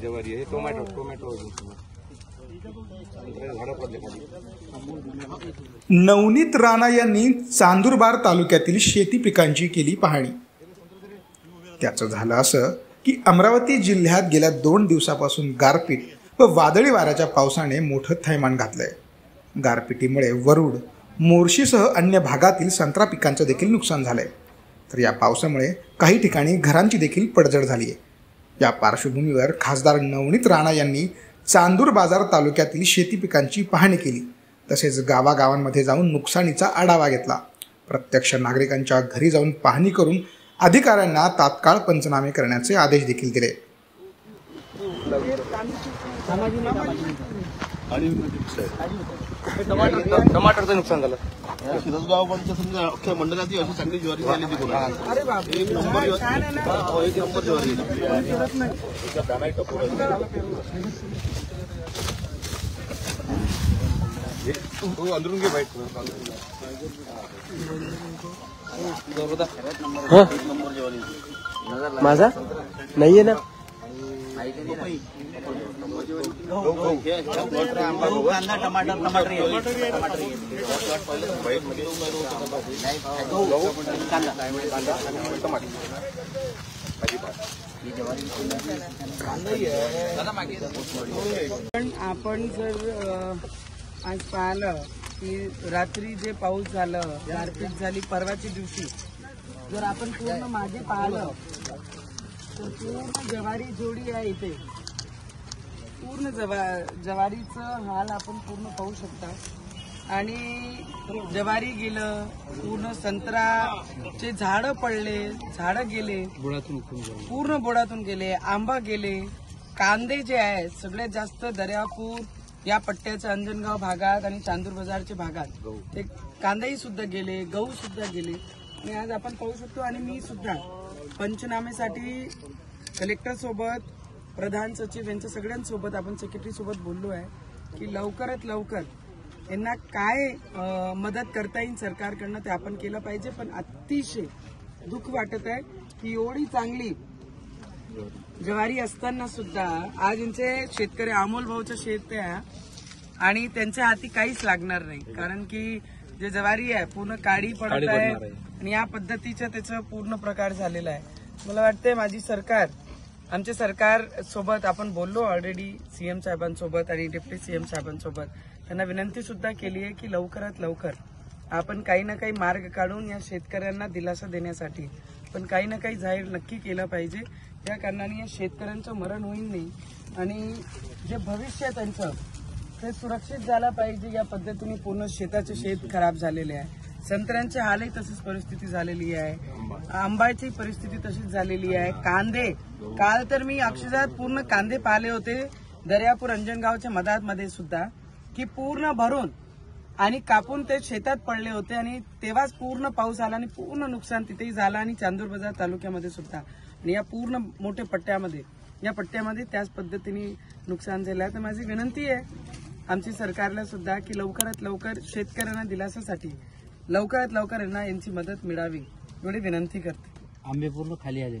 ज्वारी आहे tomato tomato Navneet Rana यांनी चांदूरबार तालुक्यातील शेती पिकांची केली पाहणी. त्याचं झालं असं की अमरावती जिल्ह्यात गेल्या दोन दिवसापासून गारपीट व वादळी वाऱ्याच्या पावसाने मोठं थैमान घातलंय. गारपिटीमुळे वरुड मोर्शीसह अन्य भागातील संत्रा पिकांचं देखील नुकसान झालंय. तर या पावसामुळे काही ठिकाणी घरांची देखील पडझड झाली आहे या पार्श्वभूमीवर खासदार नवनीत राणा यांनी चांदूर बाजार तालुक्यातील शेती पिकांची पाहणी केली. तसेच गावागावांमध्ये जाऊन नुकसानीचा आढावा घेतला. प्रत्यक्ष नागरिकांच्या घरी जाऊन पाहणी करून अधिकाऱ्यांना तात्काळ पंचनामे करण्याचे आदेश देखील दिले. टमाटर टमाटरचं नुकसान झालं. शिरसगाव समजा अख्ख्या मंडळाची अशी चांगली ज्वारी झाली एक नंबर ज्वारी. हो, एक नंबर ज्वारी हो अंदरून घे बाईट माझा? नाहीये ना? पण आपण जर आज पाहिलं की रात्री जे पाऊस झालं गारपीट झाली परवाच्या दिवशी जर आपण पूर्ण मागे पाहिलं तर पूर्ण जवारी जोडी आहे इथे. पूर्ण जवा जवारीचं हाल आपण पूर्ण पाहू शकता. आणि जवारी गेलं पूर्ण संत्राचे झाडं पडले झाडं गेले. पूर्ण बोडातून गेले आंबा गेले कांदे जे आहे सगळ्यात जास्त दर्यापूर या पट्ट्याच्या अंजनगाव भागात आणि चांदूर बाजारच्या भागात ते कांदेही सुद्धा गेले गहू सुद्धा गेले. आणि आज आपण पाहू शकतो आणि मी सुद्धा पंचनामेसाठी कलेक्टर सोबत प्रधान सचिव यांच्या सगळ्यांसोबत आपण सेक्रेटरी सोबत बोललो आहे की लवकरात लवकर यांना काय मदत करता येईल सरकारकडनं ते आपण केलं पाहिजे. पण अतिशय दुःख वाटत आहे की एवढी चांगली ज्वारी असताना सुद्धा आज यांचे शेतकरी अमोल भाऊचं शेत आहे आणि त्यांच्या हाती काहीच लागणार नाही. कारण की जे ज्वारी आहे पूर्ण काळी पडत आहे. आणि या पद्धतीचं त्याचं पूर्ण प्रकार झालेला आहे. मला वाटतंय माझी सरकार आमच्या सरकार सोबत आपण बोललो ऑलरेडी सीएम साहेबांसोबत आणि डिप्टी सीएम साहेबांसोबत. त्यांना विनंती सुद्धा केली आहे की लवकरात लवकर आपण काही ना काही मार्ग काढून या शेतकऱ्यांना दिलासा देण्यासाठी पण काही ना काही जाहीर नक्की केलं पाहिजे. त्या कारणाने या शेतकऱ्यांचं मरण होईल नाही. आणि जे भविष्य त्यांचं ते सुरक्षित झालं पाहिजे या पद्धतीने पूर्ण शेताचे शेत खराब झालेले आहे. संत्र्यांचे हालही तशीच परिस्थिती झालेली आहे. आंब्याची परिस्थिती तशीच झालेली आहे. कांदे. काल तर मी अक्षरशः पूर्ण कांदे पाहिले होते. दर्यापूर अंजनगावच्या मधातमध्ये सुद्धा की पूर्ण भरून आणि कापून ते शेतात पडले होते आणि तेव्हाच पूर्ण पाऊस आला आणि पूर्ण नुकसान तिथेही झालं आणि चांदूर बाजार तालुक्यामध्ये सुद्धा. आणि या पूर्ण मोठ्या पट्ट्यामध्ये या पट्ट्यामध्ये त्याच पद्धतीने नुकसान झालं आहे. तर माझी विनंती आहे आमची सरकारला सुद्धा की लवकरात लवकर शेतकऱ्यांना दिलासासाठी लवकरात लवकर यांना यांची मदत मिळावी एवढी विनंती करते. आंबे पूर्ण खाली आले.